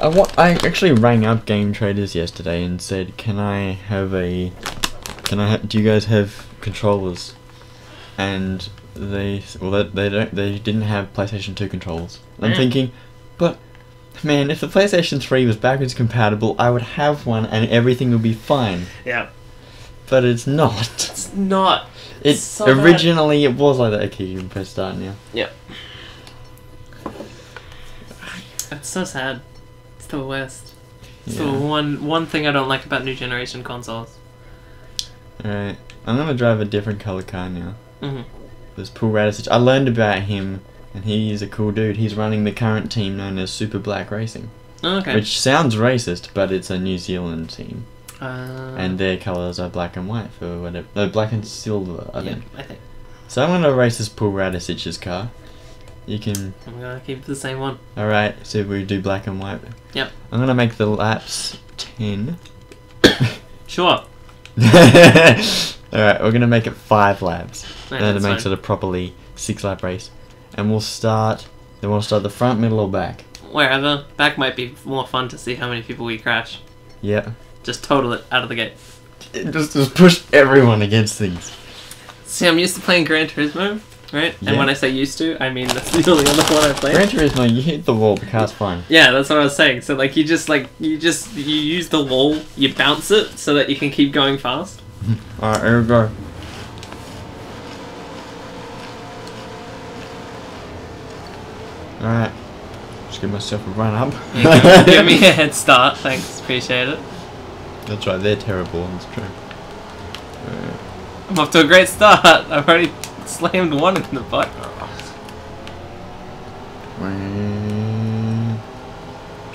I, wa- I actually rang up Game Traders yesterday and said, "Can I have a? Can I? Ha- do you guys have controllers?" And they well, they, they don't. They didn't have PlayStation Two controllers. I'm Yeah. thinking, but man, if the PlayStation Three was backwards compatible, I would have one and everything would be fine. Yeah. But it's not. It's not. It so bad. originally it was like that. Okay, you can press start now. Yeah. It's so sad. It's the worst. It's the one one thing I don't like about new generation consoles. Alright, I'm gonna drive a different color car now. hmm There's Paul Radisich. I learned about him, and he's a cool dude. He's running the current team known as Super Black Racing, Okay. which sounds racist, but it's a New Zealand team, uh, and their colors are black and white for whatever. No, black and silver, I yeah, think. I think So I'm gonna race this Paul Radisich's car. You can. I'm gonna keep the same one. Alright, so if we do black and white. Yep. I'm gonna make the laps 10. Sure. Alright, we're gonna make it 5 laps. No, and then it makes fine. it a properly 6 lap race. And we'll start. Then we'll start the front, middle, or back. Wherever. Back might be more fun to see how many people we crash. Yeah. Just total it out of the gate. Just, just push everyone against things. See, I'm used to playing Gran Turismo, right? And when I say used to, I mean that's the only other one I play. Gran Turismo, you hit the wall, the car's fine. Yeah, that's what I was saying. So like you just like you just you use the wall, you bounce it so that you can keep going fast. Alright, here we go. Alright. Just give myself a run up. Give me a head start, thanks, appreciate it. That's right, they're terrible, that's true. Alright. I'm off to a great start. I've already slammed one in the butt.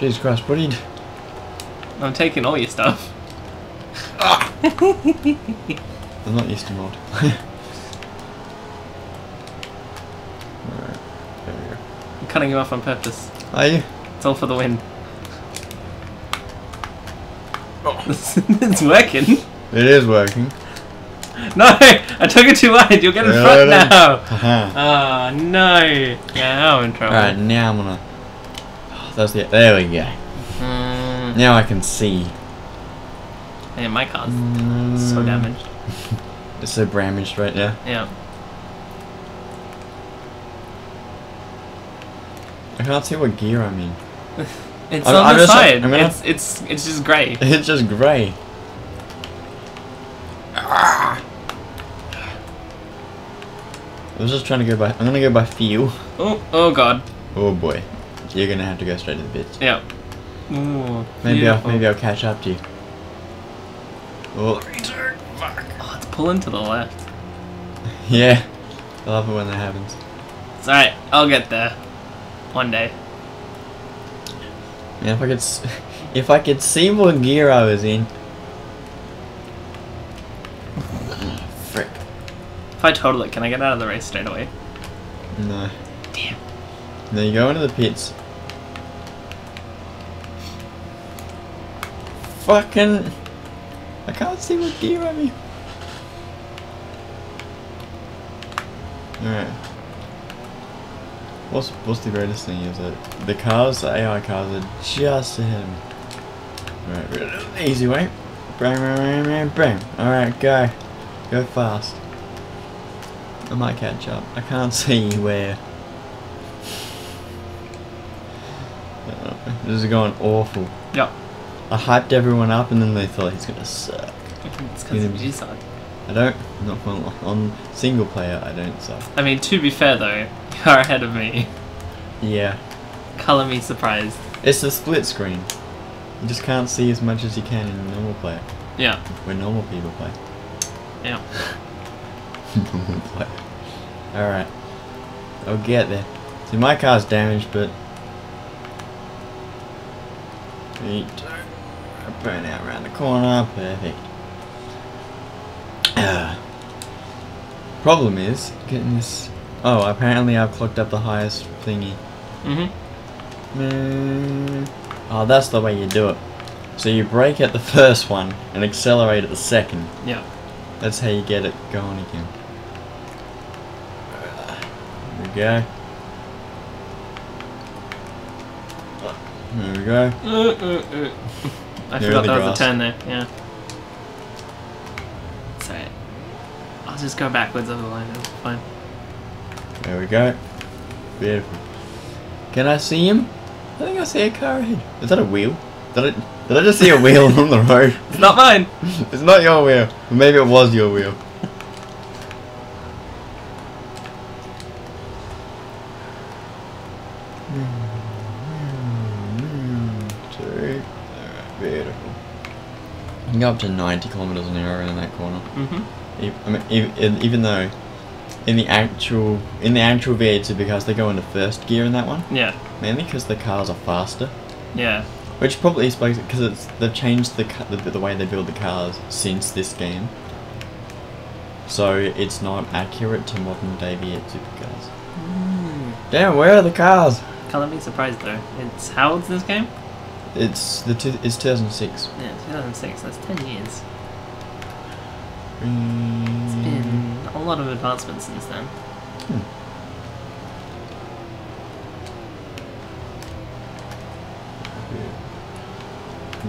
Jesus Christ, what are you do- I'm taking all your stuff. Ah! I'm not used to mod. Alright, there we go. I'm cutting you off on purpose. Are you? It's all for the win. Oh. it's working. It is working. No, I took it too wide. You'll get in front now. Haha. Oh no. Yeah, now I'm in trouble. Alright, now I'm gonna. Oh, that's the. There we go. Mm, Now I can see. yeah, my car's so Mm. damaged. It's so damaged right now. Yeah. I can't see what gear I'm in. It's I'm- on I'm the just- side. I'm gonna- It's it's it's just grey. It's just grey. I was just trying to go by. I'm gonna go by feel. Oh oh god. Oh boy, you're gonna have to go straight to the pits. Yeah. Ooh. Maybe I'll maybe I'll catch up to you. Oh, Oh, it's pulling to the left. yeah. I love it when that happens. It's alright. I'll get there. One day. Man, if I could, s- if I could see what gear I was in. If I total it, can I get out of the race straight away? No. Damn. Now you go into the pits. Fucking. I can't see what gear I'm in. Alright. What's, what's the greatest thing is that the cars, the AI cars, are just ahead of me. Alright, we're gonna do it the easy way. Bang, bang, bang, bang, bang. Alright, go. Go fast. I might catch up. I can't see where. Uh, This is going awful. Yep. I hyped everyone up and then they thought he's gonna suck. It's because you suck. I don't. Not on, on single player. I don't suck. I mean, to be fair though, you're ahead of me. Yeah. Color me surprised. It's a split screen. You just can't see as much as you can in a normal player. Yeah. Where normal people play. Yeah. normal player. Alright. I'll get there. See, my car's damaged, but. Burn out around the corner. Perfect. Ah. Problem is, getting this. Oh, apparently I've clocked up the highest thingy. Mm-hmm. Mm. Oh, that's the way you do it. So you brake at the first one and accelerate at the second. Yeah. That's how you get it going again. There we go. There we go. Uh, uh, uh. I forgot the there was grass. a turn there. Yeah. So I'll just go backwards over the line. It's fine. There we go. Beautiful. Can I see him? I think I see a car ahead. Is that a wheel? Did I, did I just see a wheel on the road? It's not mine. It's not your wheel. Maybe it was your wheel. Two. Alright, beautiful. You can go up to 90 kilometers an hour in that corner. Mm-hmm. E- I mean, even though in the actual in the actual V8 supercars they go into first gear in that one, Yeah. mainly because the cars are faster. Yeah. Which probably explains it because it's they've changed the, the the way they build the cars since this game. So it's not accurate to modern day V8 supercars. Mm. Damn, where are the cars? Color me surprised though. It's how old's this game? It's the two, it's 2006. Yeah, 2006. That's 10 years. It's mm. been a lot of advancement since then. Hmm.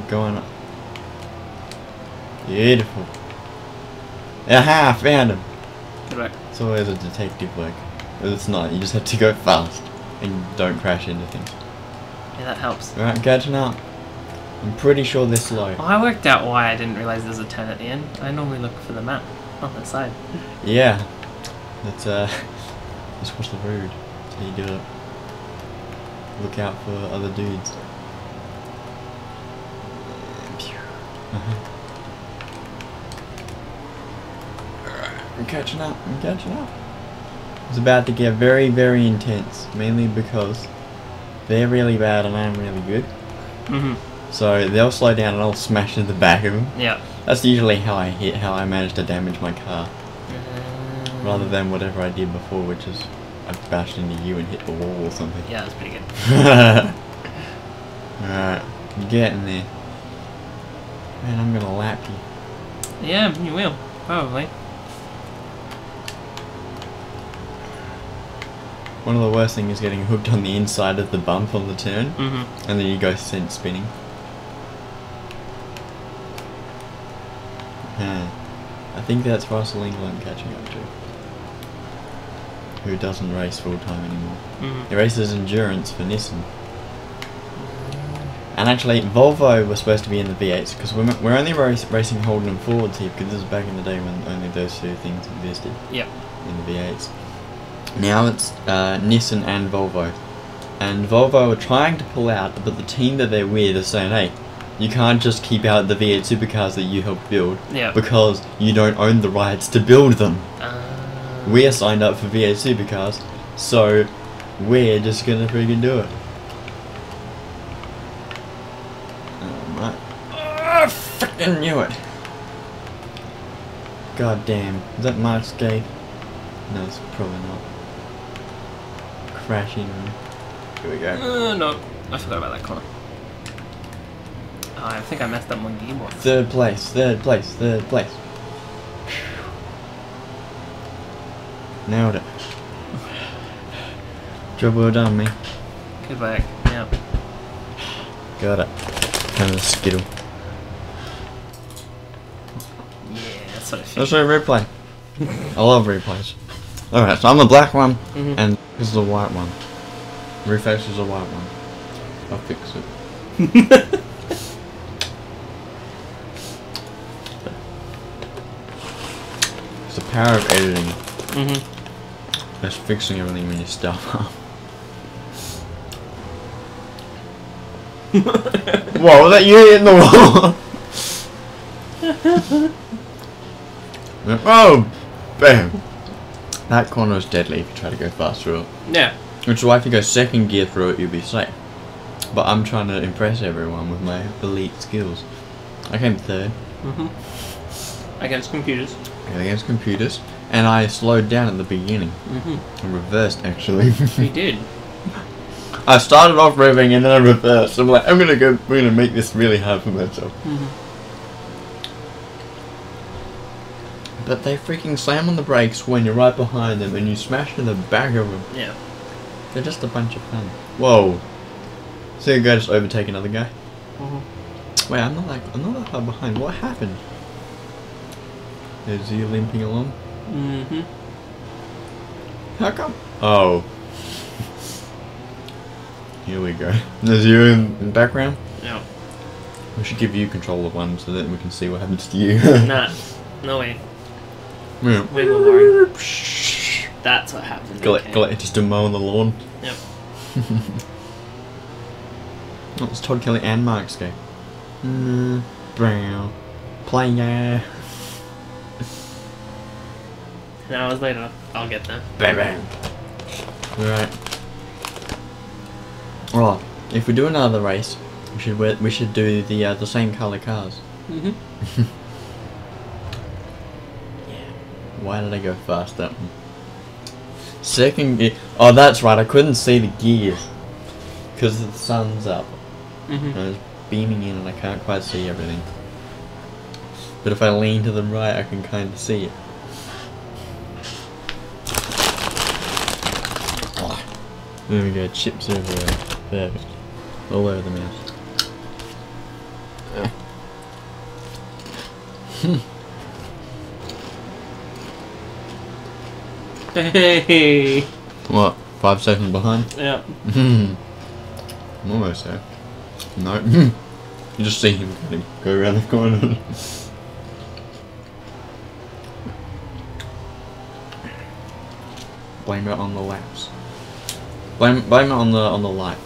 Going up. Beautiful. Aha, found him. Good work. It's always a detective work. It's not, you just have to go fast and don't crash into things. Yeah, that helps. Alright, catching up. I'm pretty sure this low. I worked out why I didn't realize there's a turn at the end. I normally look for the map on the side. Yeah. That's uh just watch the road. That's how you do it. Look out for other dudes. Uh-huh. I'm catching up, I'm catching up. It's about to get very, very intense, mainly because they're really bad and I'm really good. Mm-hmm. So they'll slow down and I'll smash into the back of them. Yeah. That's usually how I hit, how I manage to damage my car. Um, Rather than whatever I did before, which is I bashed into you and hit the wall or something. Yeah, that's pretty good. Alright, you're getting there. Man, I'm gonna lap you. Yeah, you will. Probably. One of the worst things is getting hooked on the inside of the bump on the turn, Mm-hmm. and then you go sent spinning. Huh. I think that's Russell Ingall catching up to. Who doesn't race full time anymore. Mm-hmm. He races endurance for Nissan. And actually, Volvo was supposed to be in the V8s because we're, we're only race, racing Holden and Fords here because this is back in the day when only those two things existed Yep. in the V8s. Now it's uh, Nissan and Volvo. And Volvo are trying to pull out, but the team that they're with are saying, hey, you can't just keep out the V8 supercars that you helped build Yeah. because you don't own the rights to build them. Uh, We're signed up for V8 supercars, so we're just gonna freaking do it. Alright. Oh, freaking knew it! God damn. Is that Mark Skaife? No, it's probably not. Crashing. Here we go. uh, no, I forgot about that corner. Oh, I think I messed up my gearbox. Third place, third place, third place. Nailed it. Job well done, me. Good work. Yeah. Got it. Kind of skittle. Yeah, that's what I feel. Let's a replay. I love replays. Alright, so I'm the black one, Mhm. and this is the white one. Reflex is the white one. I'll fix it. It's the power of editing. mm-hmm. Just fixing everything when you stuff up. Whoa, was that you hitting the wall? oh, bam. That corner is deadly if you try to go fast through it. Yeah. Which is why if you go second gear through it, you'll be safe. But I'm trying to impress everyone with my elite skills. I came third Mm-hmm. Against computers. against computers, and I slowed down at the beginning. Mm-hmm. I reversed actually. We did. I started off revving and then I reversed. I'm like, I'm gonna go. I'm gonna make this really hard for myself. Mm-hmm. But they freaking slam on the brakes when you're right behind them and you smash in the back of them. Yeah. They're just a bunch of fun. Whoa. See a guy just overtake another guy. Mm-hmm. Wait, I'm not like I'm not that far behind. What happened? Is he limping along? Mm-hmm. How come? Oh. Here we go. There's you in, in the background. Yeah. We should give you control of one so that we can see what happens to you. Nah. No way. Yeah. Wiggle worry. That's what happened. Collect, okay. collect just to mow on the lawn. Yep. Oh, it's Todd Kelly and Mark Skaife. Mm, brown. Player. An hours later, I'll get there. Bang bang. Right. Oh, if we do another race, we should we should do the uh, the same color cars. Mm-hmm. Why did I go faster? Second gear. Oh, that's right. I couldn't see the gears because the sun's up. Mm-hmm. And it's beaming in, and I can't quite see everything. But if I lean to the right, I can kind of see it. Oh. There we go. Chips everywhere. Perfect. All over the mouse. Hey. What? Five seconds behind? Yeah. Hmm. I'm almost there. No. you just see him kind of go around the corner. blame it on the laps. Blame blame it on the on the light.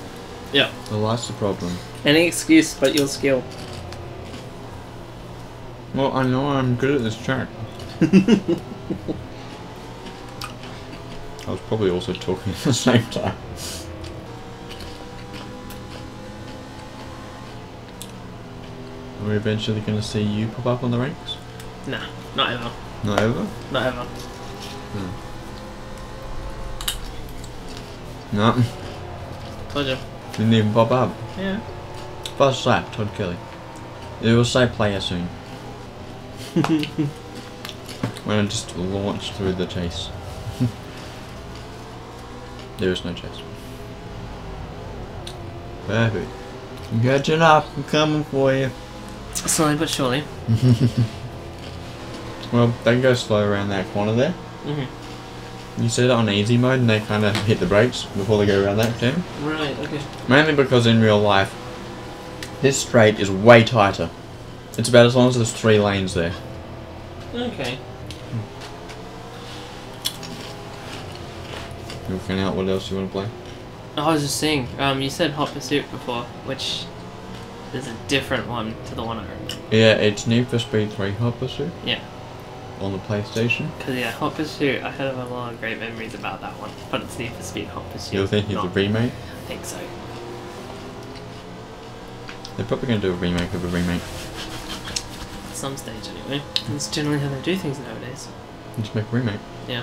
Yeah. The light's the problem. Any excuse but your skill. Well, I know I'm good at this track. I was probably also talking at the same time. Are we eventually going to see you pop up on the ranks? nah. Not ever. Not ever? Not ever. Hmm. No. Told you. Didn't even pop up. Yeah. First lap, Todd Kelly. It will say player soon. when I just launch through the chase. there is no chase. Perfect. I'm catching up. I'm coming for you. Slowly but surely. Well, they go slow around that corner there. Mm-hmm. You set it on easy mode and they kind of hit the brakes before they go around that turn. Right. Okay. Mainly because in real life, this straight is way tighter. It's about as long as there's three lanes there. Okay. You looking out what else you want to play? I was just saying. Um, you said Hot Pursuit before, which is a different one to the one I remember. Yeah, it's Need for Speed 3 Hot Pursuit Yeah. on the PlayStation. Cause yeah, Hot Pursuit. I have a lot of great memories about that one, but it's Need for Speed Hot Pursuit. You're thinking not- the remake? I think so. They're probably going to do a remake of a remake. At some stage, anyway. That's generally how they do things nowadays. Just make a remake. Yeah.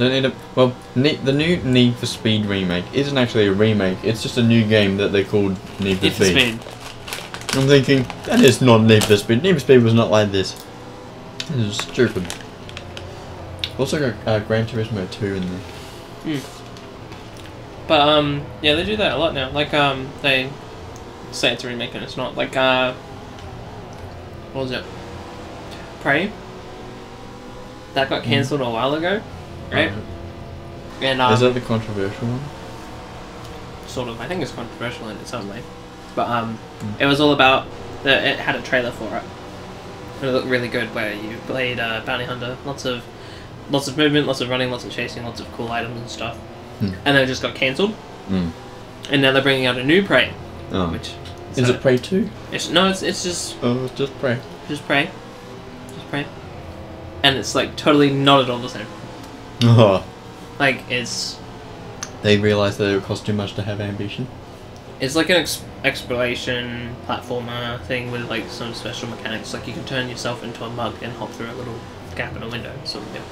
Don't need a well. Ne- the new Need for Speed remake isn't actually a remake. It's just a new game that they called Need for Need for Speed. Speed. I'm thinking that is not Need for Speed. Need for Speed was not like this. This is stupid. Also got uh, Gran Turismo 2 in there. But um, yeah, they do that a lot now. Like um, they say it's a remake and it's not. Like uh, what was it? Prey. That got cancelled a while ago, right? And um, is that the controversial one? sort of. I think it's controversial in its own way, but um, it was all about. The, it had a trailer for it. And it looked really good, where you played uh, bounty hunter, lots of, lots of movement, lots of running, lots of chasing, lots of cool items and stuff. Hmm. And then it just got cancelled, Mm. and now they're bringing out a new Prey, Oh. which is it Prey 2? It's, no, it's it's just Oh, it's just Prey. just Prey, just Prey, and it's like totally not at all the same. Oh. Like it's They realised that it would cost too much to have ambition. It's like an ex- exploration platformer thing with like some special mechanics. Like you can turn yourself into a mug and hop through a little gap in a window, sort of deal.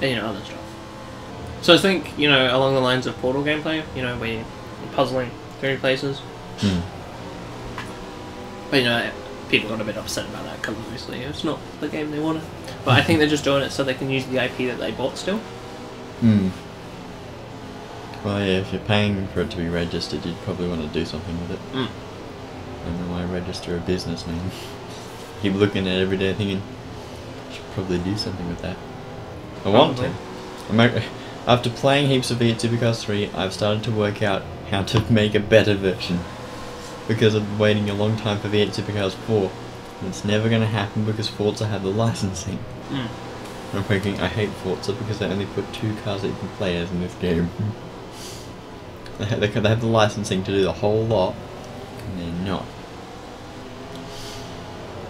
And you know other stuff. So I think you know along the lines of Portal gameplay, you know where you're puzzling through places. Hmm. But you know people got a bit upset about that because obviously it's not the game they wanted. But I think they're just doing it so they can use the IP that they bought still. Hmm. Well, yeah, if you're paying for it to be registered, you'd probably want to do something with it. Mm. I don't know why register a business name. Keep looking at it every day thinking, I should probably do something with that. I want to. After playing heaps of V8 Supercars 3, I've started to work out how to make a better version. Because I've been waiting a long time for V8 Supercars 4. And it's never going to happen because Forza have the licensing. Mm. I'm thinking I hate Forza because they only put two cars that you can play as in this game. they, have, they have the licensing to do the whole lot, and they're not.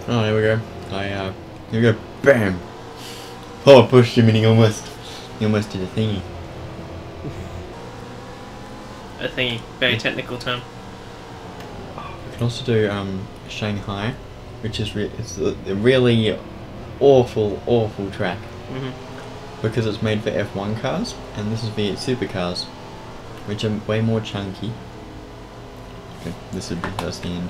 Oh, there we go. I, uh, here we go. BAM! Oh, I pushed him and he almost, he almost did a thingy. A thingy. Very technical term. Can also do, um, Shanghai, which is re- it's a, really awful, awful track. hmm because it's made for F1 cars, and this is V8 supercars, which are way more chunky. Okay, this would be the end.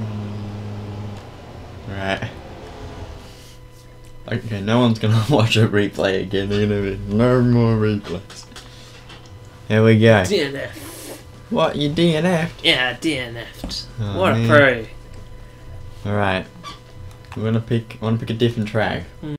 Mm, Right. Okay, no one's gonna watch a replay again. They're gonna be no more replays. Here we go. DNF. What you DNF'd? Yeah, DNF'd. Oh, what man. a pro. All right. We're gonna pick. To pick a different track. Hmm.